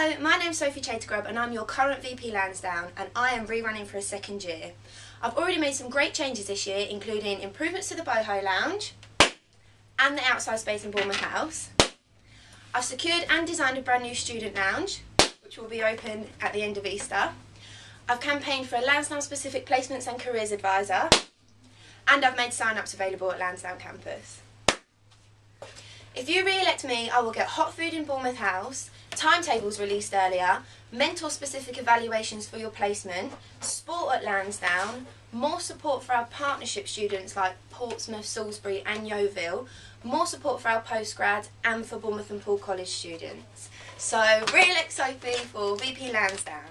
Hello, my name's Sophie Chaytor-Grubb and I'm your current VP Lansdowne and I am rerunning for a second year. I've already made some great changes this year including improvements to the Boho Lounge and the outside space in Bournemouth House. I've secured and designed a brand new student lounge which will be open at the end of Easter. I've campaigned for a Lansdowne specific placements and careers advisor and I've made sign-ups available at Lansdowne campus. If you re-elect me, I will get hot food in Bournemouth House, timetables released earlier, mentor-specific evaluations for your placement, sport at Lansdowne, more support for our partnership students like Portsmouth, Salisbury and Yeovil, more support for our postgrad and for Bournemouth and Poole College students. So, re-elect Sophie for VP Lansdowne.